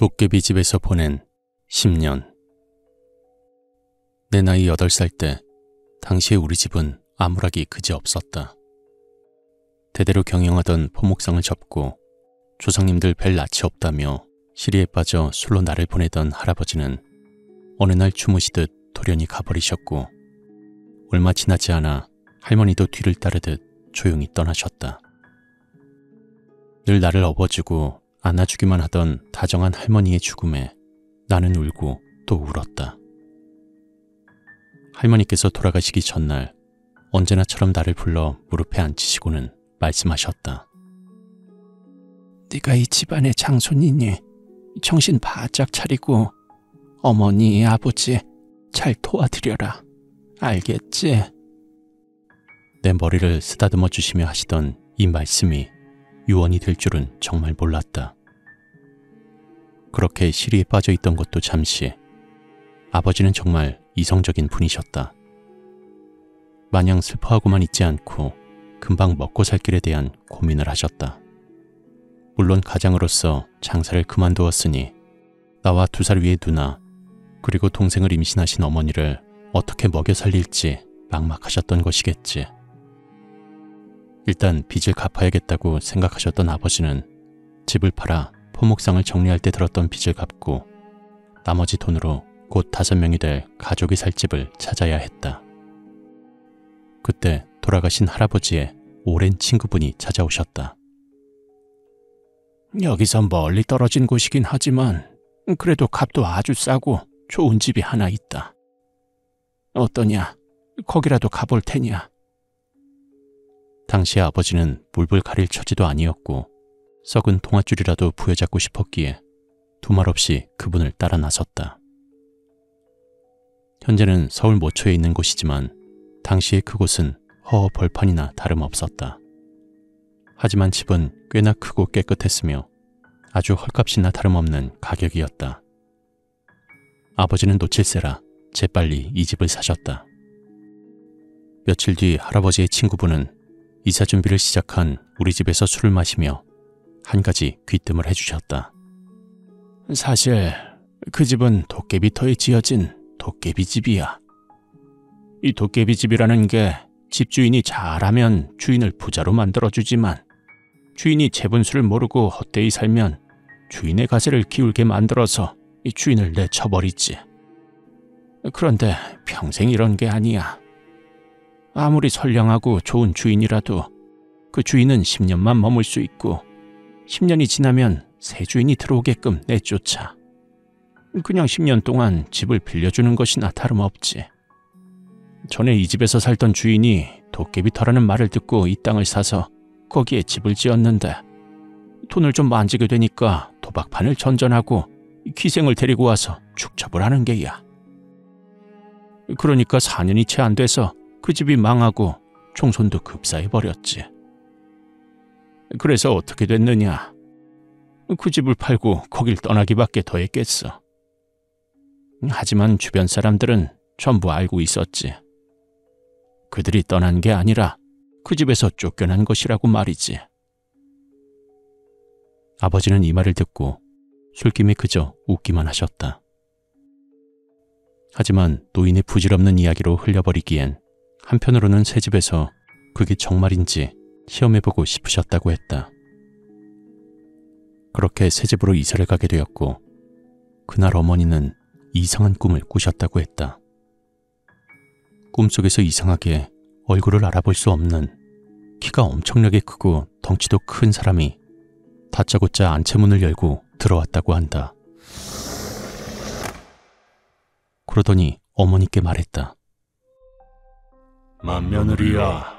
도깨비 집에서 보낸 10년. 내 나이 8살 때, 당시에 우리 집은 아무락이 그지 없었다. 대대로 경영하던 포목상을 접고 조상님들 별 낯이 없다며 시리에 빠져 술로 나를 보내던 할아버지는 어느 날 주무시듯 돌연히 가버리셨고 얼마 지나지 않아 할머니도 뒤를 따르듯 조용히 떠나셨다. 늘 나를 업어주고 안아주기만 하던 다정한 할머니의 죽음에 나는 울고 또 울었다. 할머니께서 돌아가시기 전날 언제나처럼 나를 불러 무릎에 앉히시고는 말씀하셨다. 네가 이 집안의 장손이니 정신 바짝 차리고 어머니, 아버지 잘 도와드려라. 알겠지? 내 머리를 쓰다듬어 주시며 하시던 이 말씀이 유언이 될 줄은 정말 몰랐다. 그렇게 시리에 빠져 있던 것도 잠시 아버지는 정말 이성적인 분이셨다. 마냥 슬퍼하고만 있지 않고 금방 먹고 살 길에 대한 고민을 하셨다. 물론 가장으로서 장사를 그만두었으니 나와 두 살 위의 누나 그리고 동생을 임신하신 어머니를 어떻게 먹여 살릴지 막막하셨던 것이겠지. 일단 빚을 갚아야겠다고 생각하셨던 아버지는 집을 팔아 포목상을 정리할 때 들었던 빚을 갚고 나머지 돈으로 곧 다섯 명이 될 가족이 살 집을 찾아야 했다. 그때 돌아가신 할아버지의 오랜 친구분이 찾아오셨다. 여기서 멀리 떨어진 곳이긴 하지만 그래도 값도 아주 싸고 좋은 집이 하나 있다. 어떠냐? 거기라도 가볼 테냐? 당시 아버지는 물불 가릴 처지도 아니었고 썩은 동아줄이라도 부여잡고 싶었기에 두말 없이 그분을 따라 나섰다. 현재는 서울 모초에 있는 곳이지만 당시의 그곳은 허허 벌판이나 다름없었다. 하지만 집은 꽤나 크고 깨끗했으며 아주 헐값이나 다름없는 가격이었다. 아버지는 놓칠세라 재빨리 이 집을 사셨다. 며칠 뒤 할아버지의 친구분은 이사 준비를 시작한 우리 집에서 술을 마시며 한 가지 귀뜸을 해주셨다. 사실 그 집은 도깨비터에 지어진 도깨비집이야. 이 도깨비집이라는 게 집주인이 잘하면 주인을 부자로 만들어주지만 주인이 재분수를 모르고 헛되이 살면 주인의 가세를 기울게 만들어서 이 주인을 내쳐버리지. 그런데 평생 이런 게 아니야. 아무리 선량하고 좋은 주인이라도 그 주인은 10년만 머물 수 있고 10년이 지나면 새 주인이 들어오게끔 내쫓아. 그냥 10년 동안 집을 빌려주는 것이나 다름없지. 전에 이 집에서 살던 주인이 도깨비터라는 말을 듣고 이 땅을 사서 거기에 집을 지었는데 돈을 좀 만지게 되니까 도박판을 전전하고 기생을 데리고 와서 축첩을 하는 게야. 그러니까 4년이 채 안 돼서 그 집이 망하고 총선도 급사해 버렸지. 그래서 어떻게 됐느냐? 그 집을 팔고 거길 떠나기밖에 더 했겠어. 하지만 주변 사람들은 전부 알고 있었지. 그들이 떠난 게 아니라 그 집에서 쫓겨난 것이라고 말이지. 아버지는 이 말을 듣고 술김에 그저 웃기만 하셨다. 하지만 노인의 부질없는 이야기로 흘려버리기엔 한편으로는 새 집에서 그게 정말인지 시험해보고 싶으셨다고 했다. 그렇게 새 집으로 이사를 가게 되었고 그날 어머니는 이상한 꿈을 꾸셨다고 했다. 꿈속에서 이상하게 얼굴을 알아볼 수 없는 키가 엄청나게 크고 덩치도 큰 사람이 다짜고짜 안채문을 열고 들어왔다고 한다. 그러더니 어머니께 말했다. 맏며느리야,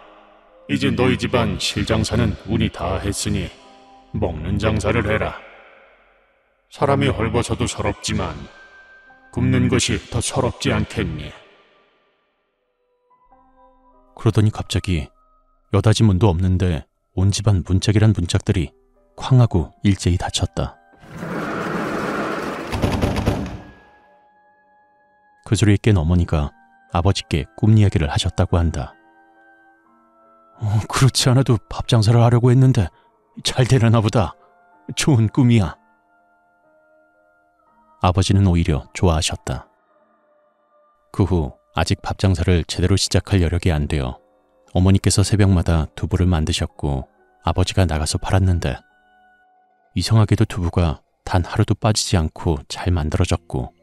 이제 너희 집안 실장사는 운이 다 했으니 먹는 장사를 해라. 사람이 헐벗어도 서럽지만 굽는 것이 더 서럽지 않겠니? 그러더니 갑자기 여다지 문도 없는데 온 집안 문짝이란 문짝들이 쾅하고 일제히 닫혔다. 그 소리에 깬 어머니가 아버지께 꿈 이야기를 하셨다고 한다. 어, 그렇지 않아도 밥 장사를 하려고 했는데 잘 되려나 보다. 좋은 꿈이야. 아버지는 오히려 좋아하셨다. 그 후 아직 밥 장사를 제대로 시작할 여력이 안 되어 어머니께서 새벽마다 두부를 만드셨고 아버지가 나가서 팔았는데 이상하게도 두부가 단 하루도 빠지지 않고 잘 만들어졌고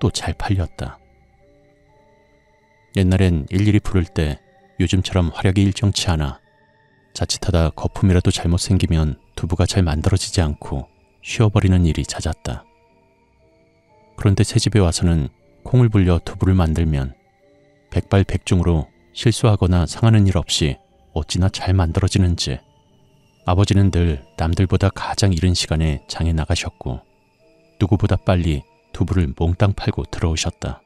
또 잘 팔렸다. 옛날엔 일일이 부를 때 요즘처럼 화력이 일정치 않아 자칫하다 거품이라도 잘못 생기면 두부가 잘 만들어지지 않고 쉬어버리는 일이 잦았다. 그런데 새 집에 와서는 콩을 불려 두부를 만들면 백발백중으로 실수하거나 상하는 일 없이 어찌나 잘 만들어지는지 아버지는 늘 남들보다 가장 이른 시간에 장에 나가셨고 누구보다 빨리 두부를 몽땅 팔고 들어오셨다.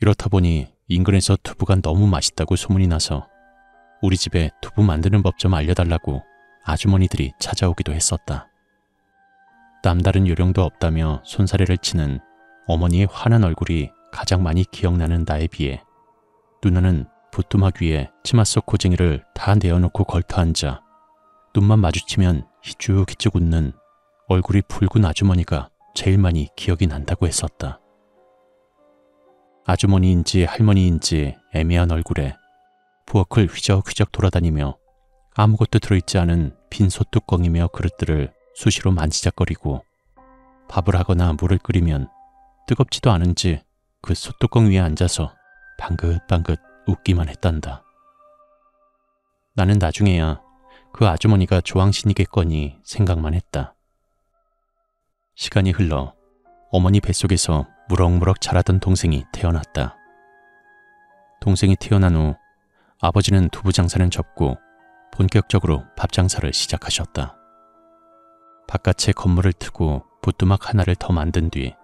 이렇다 보니 인근에서 두부가 너무 맛있다고 소문이 나서 우리 집에 두부 만드는 법 좀 알려달라고 아주머니들이 찾아오기도 했었다. 남다른 요령도 없다며 손사래를 치는 어머니의 환한 얼굴이 가장 많이 기억나는 나에 비해 누나는 부뚜막 위에 치마 속 고쟁이를 다 내어놓고 걸터앉아 눈만 마주치면 희죽희죽 웃는 얼굴이 붉은 아주머니가 제일 많이 기억이 난다고 했었다. 아주머니인지 할머니인지 애매한 얼굴에 부엌을 휘적휘적 돌아다니며 아무것도 들어있지 않은 빈 소뚜껑이며 그릇들을 수시로 만지작거리고 밥을 하거나 물을 끓이면 뜨겁지도 않은지 그 소뚜껑 위에 앉아서 방긋방긋 웃기만 했단다. 나는 나중에야 그 아주머니가 조항신이겠거니 생각만 했다. 시간이 흘러 어머니 뱃속에서 무럭무럭 자라던 동생이 태어났다. 동생이 태어난 후 아버지는 두부 장사는 접고 본격적으로 밥 장사를 시작하셨다. 바깥에 건물을 트고 부뚜막 하나를 더 만든 뒤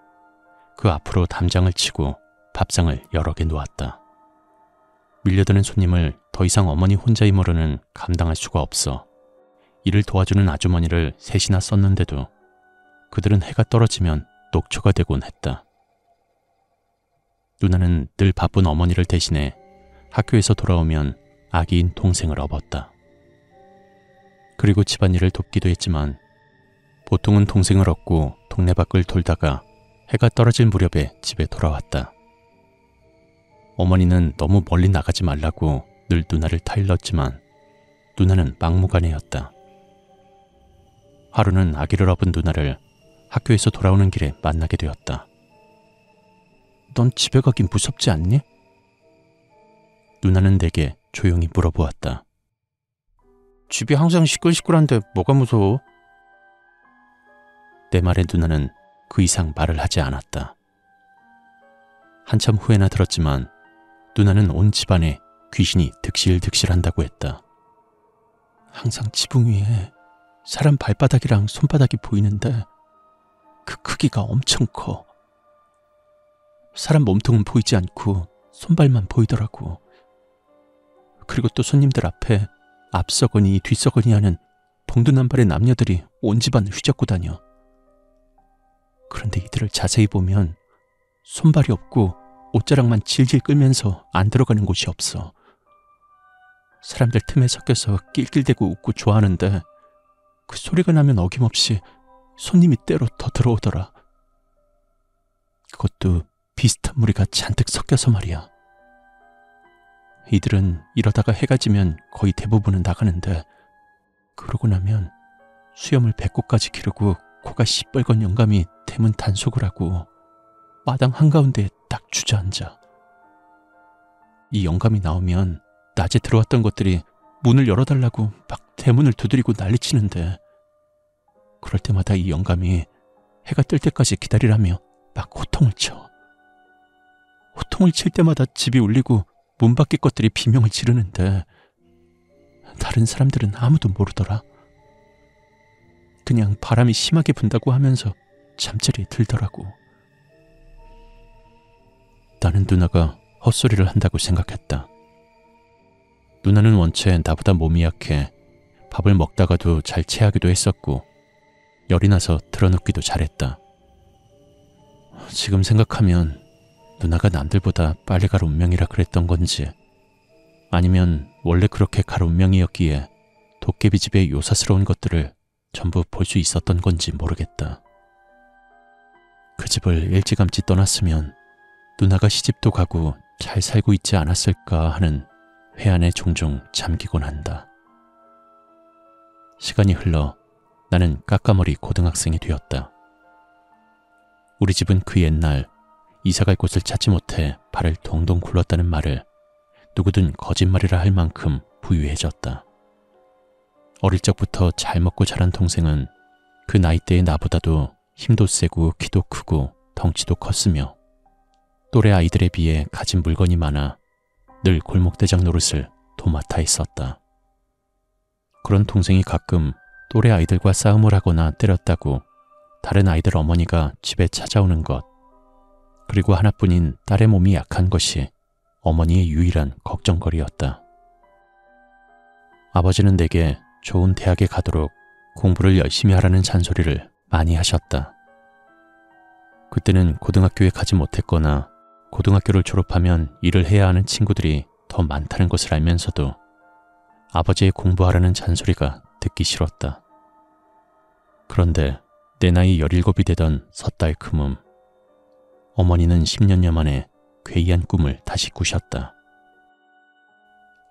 그 앞으로 담장을 치고 밥상을 여러 개 놓았다. 밀려드는 손님을 더 이상 어머니 혼자 힘으로는 감당할 수가 없어 이를 도와주는 아주머니를 셋이나 썼는데도 그들은 해가 떨어지면 녹초가 되곤 했다. 누나는 늘 바쁜 어머니를 대신해 학교에서 돌아오면 아기인 동생을 업었다. 그리고 집안일을 돕기도 했지만 보통은 동생을 업고 동네 밖을 돌다가 해가 떨어질 무렵에 집에 돌아왔다. 어머니는 너무 멀리 나가지 말라고 늘 누나를 타일렀지만 누나는 막무가내였다. 하루는 아기를 업은 누나를 학교에서 돌아오는 길에 만나게 되었다. 넌 집에 가긴 무섭지 않니? 누나는 내게 조용히 물어보았다. 집이 항상 시끌시끌한데 뭐가 무서워? 내 말에 누나는 그 이상 말을 하지 않았다. 한참 후에나 들었지만 누나는 온 집안에 귀신이 득실득실한다고 했다. 항상 지붕 위에 사람 발바닥이랑 손바닥이 보이는데 그 크기가 엄청 커. 사람 몸통은 보이지 않고 손발만 보이더라고. 그리고 또 손님들 앞에 앞서거니 뒤서거니 하는 봉두남발의 남녀들이 온 집안을 휘젓고 다녀. 그런데 이들을 자세히 보면 손발이 없고 옷자락만 질질 끌면서 안 들어가는 곳이 없어. 사람들 틈에 섞여서 낄낄대고 웃고 좋아하는데 그 소리가 나면 어김없이 손님이 때로 더 들어오더라. 그것도 비슷한 무리가 잔뜩 섞여서 말이야. 이들은 이러다가 해가 지면 거의 대부분은 나가는데 그러고 나면 수염을 배꼽까지 기르고 코가 시뻘건 영감이 대문 단속을 하고 마당 한가운데 딱 주저앉아. 이 영감이 나오면 낮에 들어왔던 것들이 문을 열어달라고 막 대문을 두드리고 난리치는데 그럴 때마다 이 영감이 해가 뜰 때까지 기다리라며 막 호통을 쳐. 호통을 칠 때마다 집이 울리고 문 밖의 것들이 비명을 지르는데 다른 사람들은 아무도 모르더라. 그냥 바람이 심하게 분다고 하면서 잠자리에 들더라고. 나는 누나가 헛소리를 한다고 생각했다. 누나는 원체 나보다 몸이 약해 밥을 먹다가도 잘 체하기도 했었고 열이 나서 드러눕기도 잘했다. 지금 생각하면 누나가 남들보다 빨리 갈 운명이라 그랬던 건지 아니면 원래 그렇게 갈 운명이었기에 도깨비 집의 요사스러운 것들을 전부 볼 수 있었던 건지 모르겠다. 그 집을 일찌감치 떠났으면 누나가 시집도 가고 잘 살고 있지 않았을까 하는 회한에 종종 잠기곤 한다. 시간이 흘러 나는 까까머리 고등학생이 되었다. 우리 집은 그 옛날 이사갈 곳을 찾지 못해 발을 동동 굴렀다는 말을 누구든 거짓말이라 할 만큼 부유해졌다. 어릴 적부터 잘 먹고 자란 동생은 그 나이대의 나보다도 힘도 세고 키도 크고 덩치도 컸으며 또래 아이들에 비해 가진 물건이 많아 늘 골목대장 노릇을 도맡아 있었다. 그런 동생이 가끔 또래 아이들과 싸움을 하거나 때렸다고 다른 아이들 어머니가 집에 찾아오는 것, 그리고 하나뿐인 딸의 몸이 약한 것이 어머니의 유일한 걱정거리였다. 아버지는 내게 좋은 대학에 가도록 공부를 열심히 하라는 잔소리를 많이 하셨다. 그때는 고등학교에 가지 못했거나 고등학교를 졸업하면 일을 해야 하는 친구들이 더 많다는 것을 알면서도 아버지의 공부하라는 잔소리가 듣기 싫었다. 그런데 내 나이 17이 되던 섣달 금음, 어머니는 10년여 만에 괴이한 꿈을 다시 꾸셨다.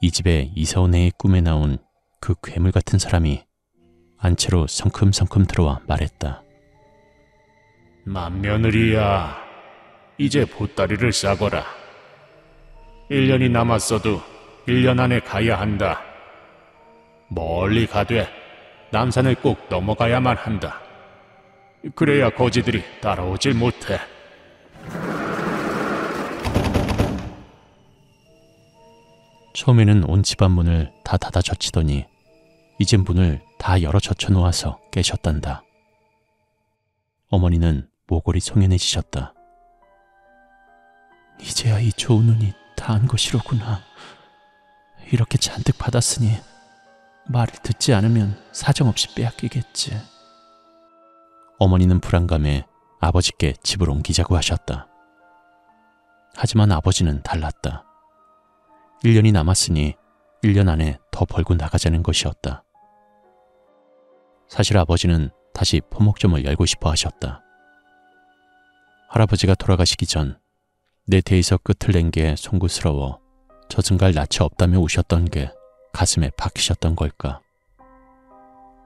이 집에 이사온 애의 꿈에 나온 그 괴물 같은 사람이 안채로 성큼성큼 들어와 말했다. 맏며느리야, 이제 보따리를 싸거라. 1년이 남았어도 1년 안에 가야 한다. 멀리 가되 남산을 꼭 넘어가야만 한다. 그래야 거지들이 따라오질 못해. 처음에는 온 집안 문을 다 닫아 젖히더니 이제 문을 다 열어 젖혀 놓아서 깨셨단다. 어머니는 모골이 송연해지셨다. 이제야 이 좋은 운이 다 한 것이로구나. 이렇게 잔뜩 받았으니 말을 듣지 않으면 사정없이 빼앗기겠지. 어머니는 불안감에 아버지께 집을 옮기자고 하셨다. 하지만 아버지는 달랐다. 1년이 남았으니 1년 안에 더 벌고 나가자는 것이었다. 사실 아버지는 다시 포목점을 열고 싶어 하셨다. 할아버지가 돌아가시기 전 내 대에서 끝을 낸 게 송구스러워 저승갈 낯이 없다며 우셨던 게 가슴에 박히셨던 걸까.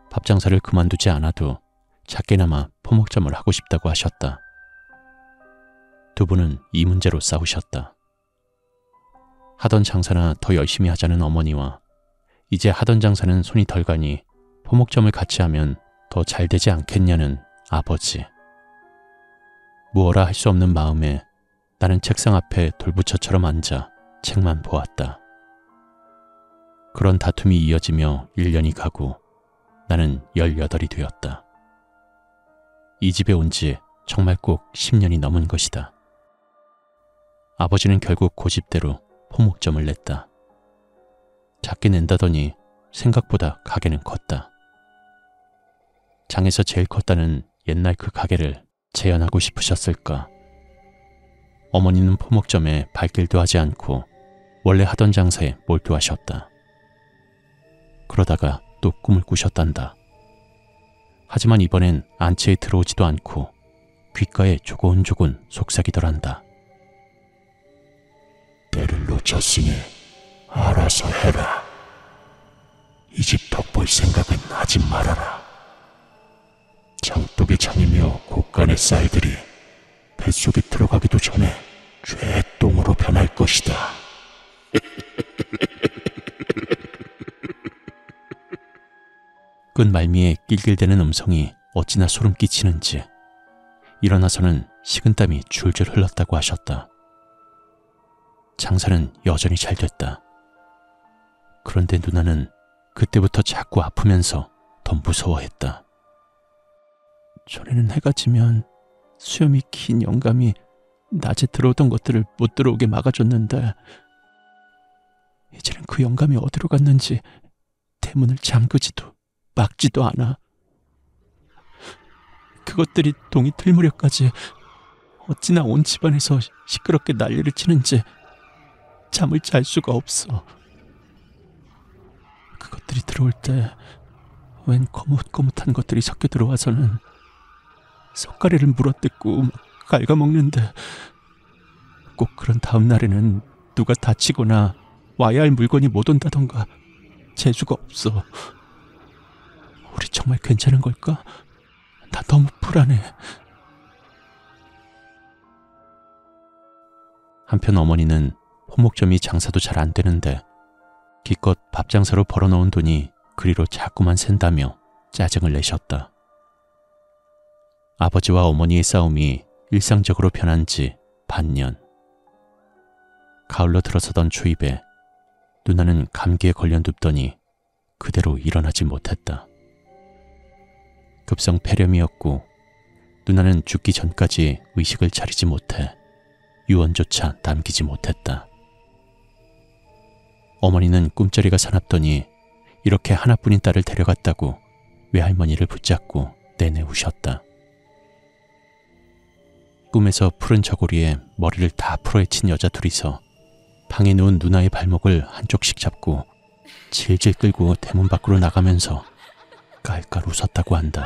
밥 장사를 그만두지 않아도 작게나마 포목점을 하고 싶다고 하셨다. 두 분은 이 문제로 싸우셨다. 하던 장사나 더 열심히 하자는 어머니와 이제 하던 장사는 손이 덜 가니 포목점을 같이 하면 더 잘 되지 않겠냐는 아버지. 무어라 할 수 없는 마음에 나는 책상 앞에 돌부처처럼 앉아 책만 보았다. 그런 다툼이 이어지며 1년이 가고 나는 18이 되었다. 이 집에 온 지 정말 꼭 10년이 넘은 것이다. 아버지는 결국 고집대로 포목점을 냈다. 작게 낸다더니 생각보다 가게는 컸다. 장에서 제일 컸다는 옛날 그 가게를 재현하고 싶으셨을까? 어머니는 포목점에 발길도 하지 않고 원래 하던 장사에 몰두하셨다. 그러다가 또 꿈을 꾸셨단다. 하지만 이번엔 안채에 들어오지도 않고 귓가에 조곤조곤 속삭이더란다. 때를 놓쳤으니 알아서 해라. 이집 덕볼 생각은 하지 말아라. 장독의 장이며 곳간의 쌀들이 뱃속에 들어가기도 전에 죄똥으로 변할 것이다. 끝 말미에 낄낄대는 음성이 어찌나 소름 끼치는지 일어나서는 식은땀이 줄줄 흘렀다고 하셨다. 장사는 여전히 잘 됐다. 그런데 누나는 그때부터 자꾸 아프면서 더 무서워했다. 전에는 해가 지면 수염이 긴 영감이 낮에 들어오던 것들을 못 들어오게 막아줬는데 이제는 그 영감이 어디로 갔는지 대문을 잠그지도 막지도 않아. 그것들이 동이 틀 무렵까지 어찌나 온 집안에서 시끄럽게 난리를 치는지 잠을 잘 수가 없어. 그것들이 들어올 때 웬 거뭇거뭇한 것들이 섞여 들어와서는 석가래를 물어뜯고 갉아먹는데 꼭 그런 다음 날에는 누가 다치거나 와야 할 물건이 못 온다던가 재주가 없어. 우리 정말 괜찮은 걸까? 나 너무 불안해. 한편 어머니는 호목점이 장사도 잘 안 되는데 기껏 밥 장사로 벌어놓은 돈이 그리로 자꾸만 샌다며 짜증을 내셨다. 아버지와 어머니의 싸움이 일상적으로 변한 지 반년. 가을로 들어서던 초입에 누나는 감기에 걸려 눕더니 그대로 일어나지 못했다. 급성 폐렴이었고 누나는 죽기 전까지 의식을 차리지 못해 유언조차 남기지 못했다. 어머니는 꿈자리가 사납더니 이렇게 하나뿐인 딸을 데려갔다고 외할머니를 붙잡고 내내 우셨다. 꿈에서 푸른 저고리에 머리를 다 풀어헤친 여자 둘이서 방에 누운 누나의 발목을 한쪽씩 잡고 질질 끌고 대문 밖으로 나가면서 깔깔 웃었다고 한다.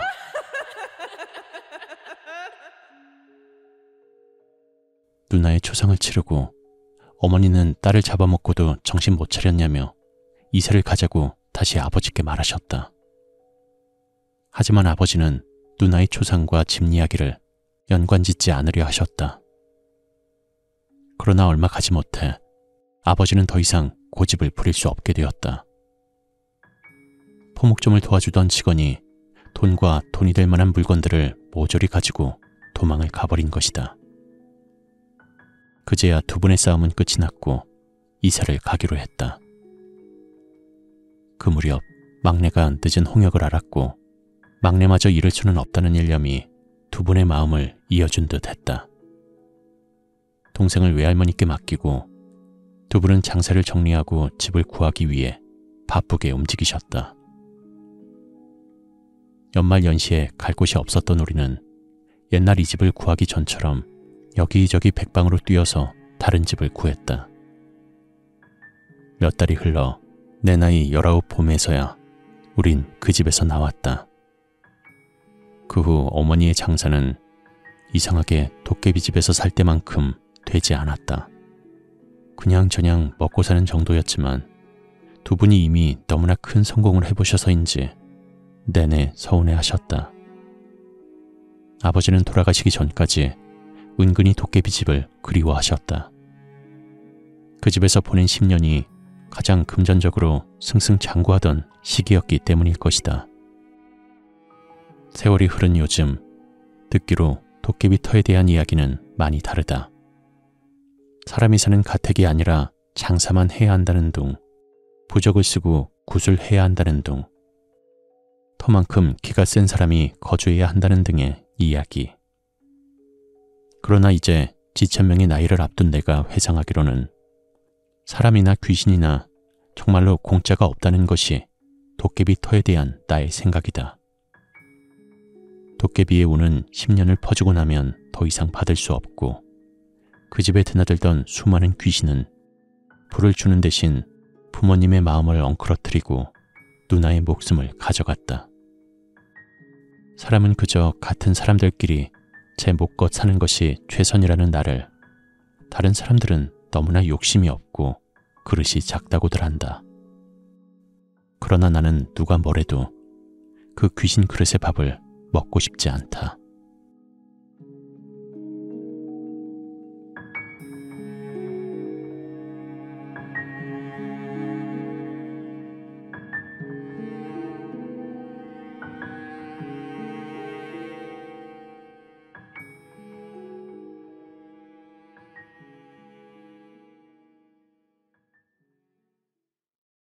누나의 초상을 치르고 어머니는 딸을 잡아먹고도 정신 못 차렸냐며 이세를 가자고 다시 아버지께 말하셨다. 하지만 아버지는 누나의 초상과 집 이야기를 연관 짓지 않으려 하셨다. 그러나 얼마 가지 못해 아버지는 더 이상 고집을 부릴 수 없게 되었다. 포목점을 도와주던 직원이 돈과 돈이 될 만한 물건들을 모조리 가지고 도망을 가버린 것이다. 그제야 두 분의 싸움은 끝이 났고 이사를 가기로 했다. 그 무렵 막내가 늦은 홍역을 알았고 막내마저 잃을 수는 없다는 일념이 두 분의 마음을 이어준 듯 했다. 동생을 외할머니께 맡기고 두 분은 장사를 정리하고 집을 구하기 위해 바쁘게 움직이셨다. 연말 연시에 갈 곳이 없었던 우리는 옛날 이 집을 구하기 전처럼 여기저기 백방으로 뛰어서 다른 집을 구했다. 몇 달이 흘러 내 나이 열아홉 봄에서야 우린 그 집에서 나왔다. 그 후 어머니의 장사는 이상하게 도깨비 집에서 살 때만큼 되지 않았다. 그냥 저냥 먹고 사는 정도였지만 두 분이 이미 너무나 큰 성공을 해보셔서인지 내내 서운해 하셨다. 아버지는 돌아가시기 전까지 은근히 도깨비 집을 그리워하셨다. 그 집에서 보낸 10년이 가장 금전적으로 승승장구하던 시기였기 때문일 것이다. 세월이 흐른 요즘 듣기로 도깨비 터에 대한 이야기는 많이 다르다. 사람이 사는 가택이 아니라 장사만 해야 한다는 둥, 부적을 쓰고 굿을 해야 한다는 둥, 터만큼 기가 센 사람이 거주해야 한다는 등의 이야기. 그러나 이제 지천명의 나이를 앞둔 내가 회상하기로는 사람이나 귀신이나 정말로 공짜가 없다는 것이 도깨비 터에 대한 나의 생각이다. 도깨비의 운은 10년을 퍼주고 나면 더 이상 받을 수 없고 그 집에 드나들던 수많은 귀신은 불을 주는 대신 부모님의 마음을 엉클어뜨리고 누나의 목숨을 가져갔다. 사람은 그저 같은 사람들끼리 제 목껏 사는 것이 최선이라는 나를 다른 사람들은 너무나 욕심이 없고 그릇이 작다고들 한다. 그러나 나는 누가 뭐래도 그 귀신 그릇의 밥을 먹고 싶지 않다.